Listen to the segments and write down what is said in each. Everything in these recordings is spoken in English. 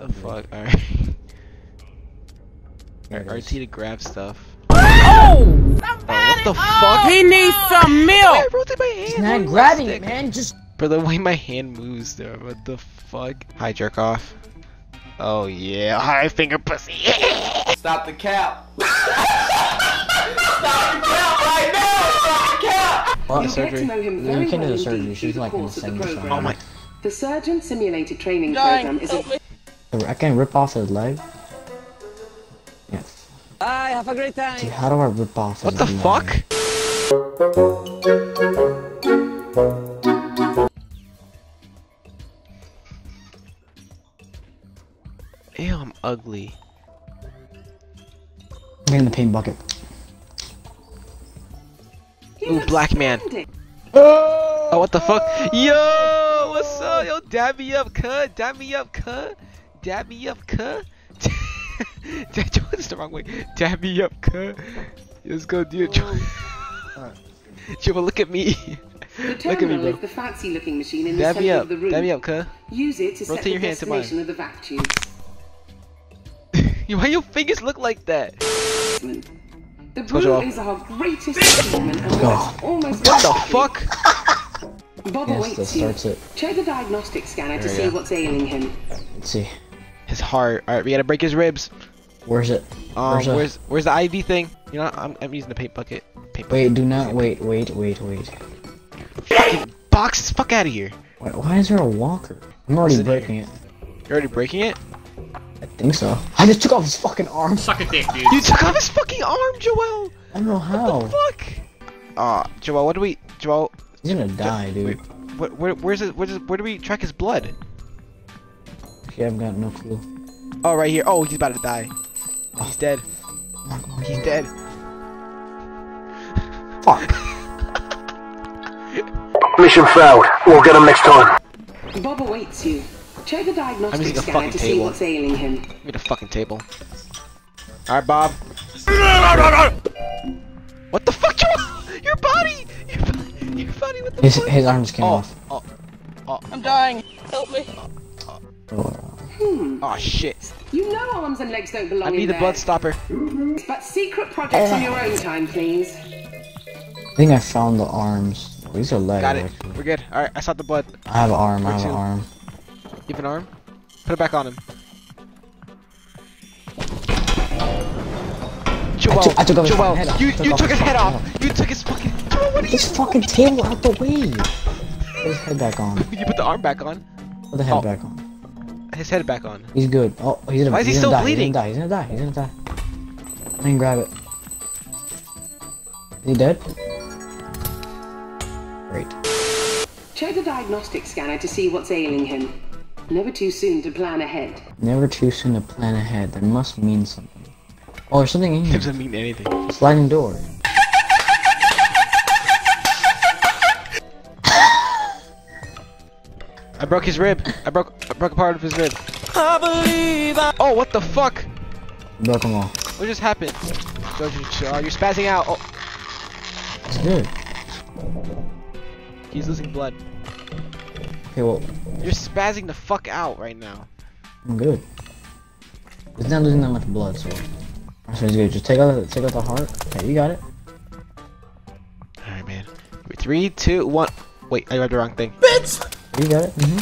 The fuck? Alright. There it RT to grab stuff. Oh! what the fuck? He needs some milk! I rotate my hand? He's not grabbing it, man. Just For the way my hand moves there. What the fuck? Hi, jerk off. Oh yeah. Hi, finger pussy. Stop the cap. Stop the cap right now. Stop the cap. well, You'll get to know him You very can do the surgery. She's like the in the course the program. oh my. The surgeon simulated training Dying. program is a I can rip off his leg. Yes. I have a great Dude, time. how do I rip off What the leg? fuck? Ew, I'm ugly. Get in the paint bucket. You Ooh, look black man. splendid. Oh, what the fuck? Yo, what's up? Yo, dab me up, cut. Dab me up, cut. Dab me up, cut. Dad, what's the wrong way? Dab me up, cut. Let's go, dude. Joe, look at me. The Look at me, bro. is the fancy-looking machine in the Dab me center up. of the room. Dab me up, cut. Use it to set Rotate the your hand to mine. destination of the vac tubes. Why your fingers look like that? The Told you is our greatest achievement and Oh. works almost What the fuck? Bob Yes, awaits you. starts it. Check the diagnostic scanner to There we see go. what's ailing him. Let's see. His heart. Alright, we gotta break his ribs. Where's it? Um, Where's the- where's where's the IV thing? You know, I'm, I'm using the paint bucket. Paint bucket. Wait, do not wait, wait, wait, wait. Fucking box this fuck out of here. Why, why is there a walker? I'm already Sit here. breaking it. You're already breaking it? I think so. I just took off his fucking arm. Suck a dick, dude. You took off his fucking arm, Joel! I don't know how. The Fuck! Aw, Joel, what do we... Joel, He's gonna die, dude. wait, where, where, where's it, where's it, where do we track his blood? Okay, I've got no clue. Oh, right here. Oh, he's about to die. Oh. He's dead. Come on. He's dead. Fuck. Mission failed. We'll get him next time. Bob awaits you. Check the diagnostic using a scanner fucking to see what's ailing him. Give me the fucking table. Alright, Bob. What the fuck, Joel? Your body! Your body, your body, what the His, fuck? his arm just came oh, off. Oh, oh, I'm dying. Help me. Oh, Hmm. oh, shit. You know arms and legs don't belong I need in the there. blood stopper. But secret projects on your own time, please. I think I found the arms. Oh, these are legs. Got it. actually. We're good. Alright, I saw the blood. I have an arm. I Where have an arm. You have an arm? Put it back on him. Joel, took- I took off Joel, fucking you, Took you took his his head fucking off. You took his fucking. Joel, what are you? Fucking table out the way. Put his head back on. You put the arm back on. Put the head Oh. back on. His head back on. He's good. Oh, he's gonna. Why is he he's still gonna die. bleeding? He's gonna die. He's gonna die. He's gonna die. I can grab it. Is he dead? Great. Check the diagnostic scanner to see what's ailing him. Never too soon to plan ahead. Never too soon to plan ahead. That must mean something. Oh, there's something in here. Doesn't mean anything. Sliding door. I broke his rib. I broke. I broke a part of his rib. I believe. I oh, what the fuck? Broke them all. What just happened? George, you- uh, you're spazzing out. Oh, It's good. he's losing blood. Okay, well, You're spazzing the fuck out right now. I'm good. He's not losing that much blood, so. So he's good. Just take out, the, take out the heart. Okay, you got it. All right, man. Three, two, one. Wait, I grabbed the wrong thing. You got it. Mm-hmm.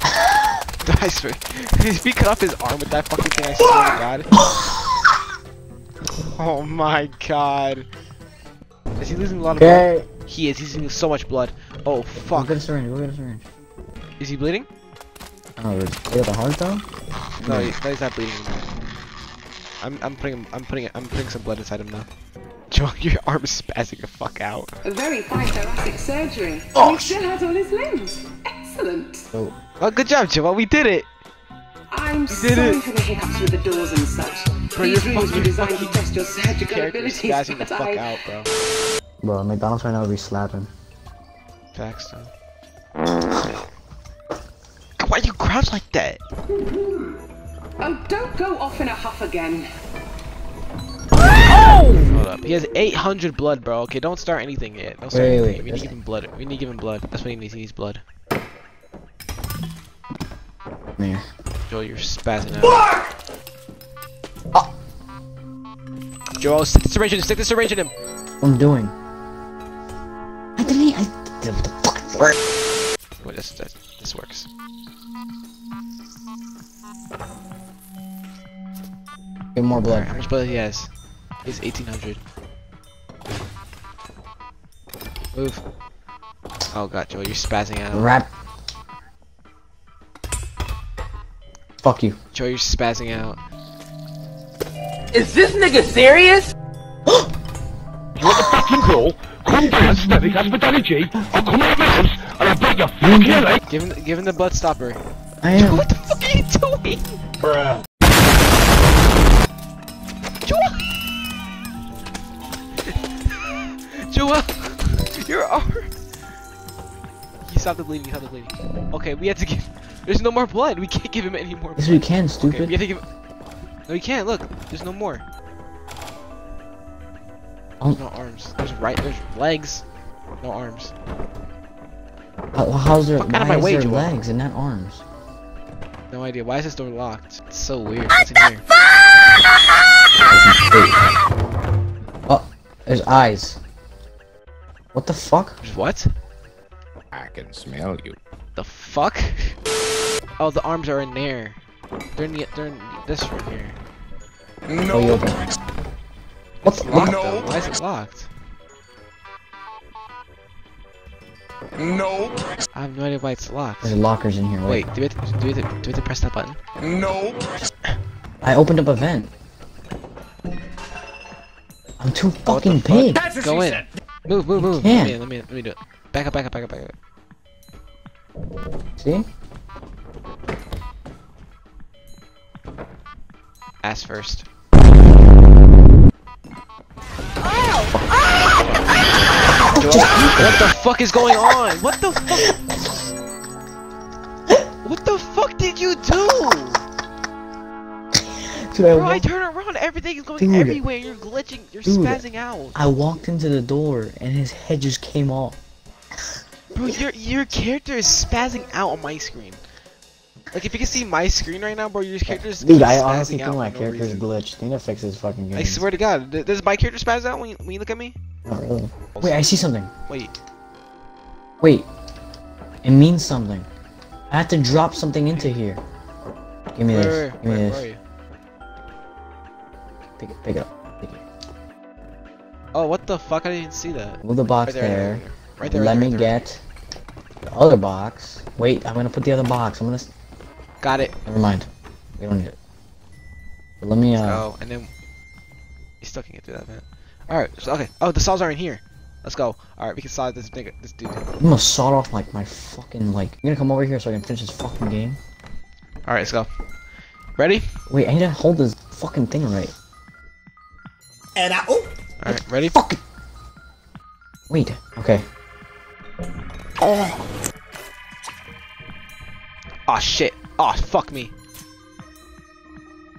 I swear. If he cut off his arm with that fucking thing, I swear to God. Oh my god. Is he losing a lot of blood? Okay. He is. He's losing so much blood. Oh Go fuck. get a syringe. Go get a syringe. Is he bleeding? Oh, take out the heart though. No, he, no, he's not bleeding anymore. I'm, I'm putting, I'm putting, I'm putting some blood inside him now. Joe, your arm is spazzing the fuck out. A very fine thoracic surgery. Oh, and he still has all his limbs. Excellent. So Oh, good job, Joel. We did it. I'm did sorry it. for the hiccups with the doors and such. Bro, These you're rooms were fucking- designed to fucking test your surgical Character is abilities, spazzing the fuck I... out, bro. Bro, McDonald's right now would be slapping. Facts, though. Why do you crouch like that? Oh, don't go off in a huff again. Hold up. He has 800 blood, bro. Okay, don't start anything yet. Don't start Wait, anything. wait, we need to give him blood. We need to give him blood. That's what he needs. He needs blood. Come here. Joel, you're spazzing out. Oh. Joel, stick the syringe in him. Stick the syringe in him. What I'm doing? I didn't. I. What the fuck? Wait, this, this, this works. Get more blood. Alright, how much blood he has? He has 1800. Move. Oh god, Joel, you're spazzing out. Rap. Fuck you. Joel, you're spazzing out. Is this nigga serious? You want to fucking go? Come on, Stephen, I'll come at with energy J. I'm coming out. Give him, give him the blood stopper. I am. What the fuck are you doing? Bruh. Joel! Your arm! He stopped the bleeding, he stopped the bleeding. Okay, we have to give... There's no more blood! We can't give him any more Yes, we can, Okay, stupid. we have to give... No, you can't, look! There's no more. Oh. No arms. There's right, there's legs. No arms. How, how's there? Fuck out of my is way, there Joel. legs and not arms? No idea. Why is this door locked? It's so weird. What's in here? Oh, there's eyes. What the fuck? What? I can smell you. The fuck? Oh, the arms are in there. They're in the, they're in this room here. Oh, you open. it. What the? Locked No. though. Why is it locked? Nope. I have no idea why it's locked. There's lockers in here. Wait. Wait, do we, have to, do, we to, do we have to press that button? Nope. I opened up a vent. I'm too oh, what the fucking fuck? big. Go in. Move, move, move. Let me, let me, let me do it. Back up, back up, back up, back up. See? Ass first. What the fuck is going on? What the fuck? What the fuck did you do? Dude, I, Bro, I turn around, everything is going Dude. everywhere, you're glitching, you're Dude. spazzing out. I walked into the door and his head just came off. Bro, your your character is spazzing out on my screen. Like if you can see my screen right now, bro, your character is Dude, I honestly think my no character's reason. glitched. Need to fix this fucking game. I swear to God, does my character spazz out when you, when you look at me? Not really. Wait, I see something. Wait, Wait. It means something. I have to drop something into here. Give me where, this. where, Give me where, this. Where are you? Pick it, pick it up. Pick it. Oh, what the fuck? I didn't even see that. Move the box Right there, there. right there, right there. Let right me there, get the other box. Wait, I'm gonna put the other box. I'm gonna. Got it. Never mind. We don't need it. But let me. Uh. Oh, and then you still can get through that vent. All right. So, okay. Oh, the saws are in here. Let's go. All right, we can saw this nigga, this dude. I'm gonna sawed off like my fucking like. You gonna come over here so I can finish this fucking game? All right, let's go. Ready? Wait, I need to hold this fucking thing right. And I oh All right, ready? Fuck. it. Wait. Okay. Oh oh shit. Oh fuck me.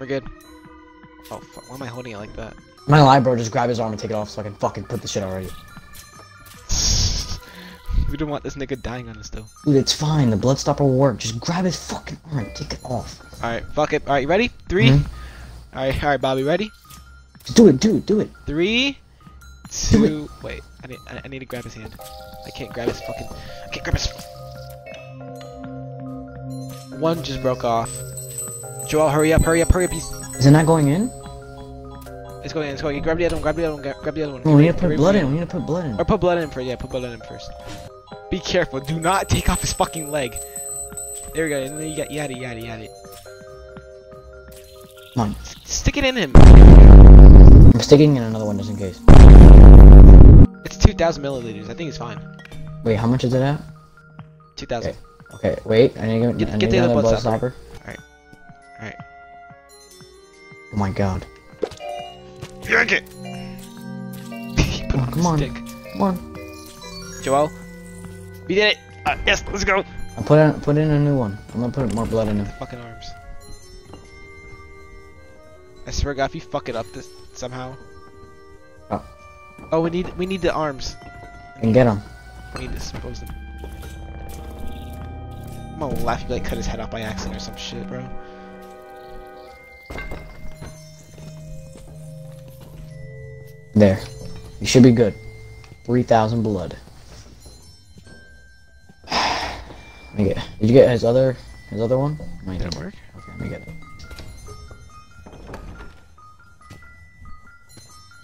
We're good. Oh fuck. Why am I holding it like that? My lie, bro. Just grab his arm and take it off so I can fucking put the shit already. we don't want this nigga dying on us though. Dude, it's fine. The blood stopper will work. Just grab his fucking arm. And take it off. All right, fuck it. All right, you ready? 3 Mhm. All right, all right, Bobby, ready? Do it. Do it. Do it. Three, two. Wait, I need, I, I need to grab his hand. I can't grab his fucking. I can't grab his. One just broke off. Joel, hurry up, hurry up, hurry up. He's, Is it not going in? it's going in, it's going in. Grab the other one, grab the other one, grab, the other one. No, we need to put blood in. We need to put blood in. Or put blood in first. Yeah, put blood in first. Be careful. Do not take off his fucking leg. There we go. And then you got yada yada yada. Come on. Stick it in him. I'm sticking in another one just in case. It's 2,000 milliliters. I think it's fine. Wait, how much is it at? 2,000. Okay. Okay, wait. I need to Get- I get the other another blood blood stopper. Alright. Alright. Oh my god. Yank it. He put Oh, it on come on. stick. Come on. Joel, we did it. Uh, yes, let's go. I put in put in a new one. I'm gonna put more blood in him. Fucking arms. I swear to God, if you fuck it up this somehow. Oh. Oh, we need we need the arms. And get him. We need to dispose them. I'm gonna laugh if you like cut his head off by accident or some shit, bro. There. You should be good. 3,000 blood. Let me get. Did you get his other his other one? Did it work? Okay, let me get it.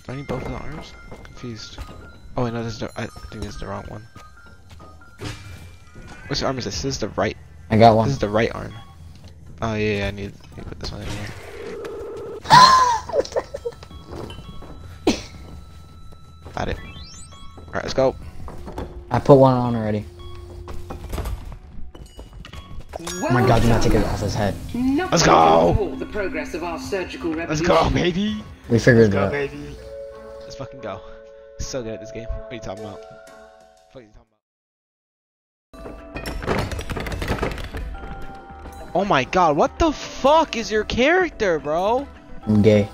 Do I need both of the arms? I'm confused. Oh wait, no, this is the, I think this is the wrong one. Which arm is this? This is the right. I got one. This is the right arm. Oh yeah, yeah I need, need to put this one in here. Got it. Alright, let's go. I put one on already. Oh my god, do not take it off his head. Let's go! The progress of our surgical Let's go, baby! We figured Let's go, that. baby! Fucking go. So good at this game. What are you talking about? What are you talking about? Oh my god, what the fuck is your character, bro? I'm gay.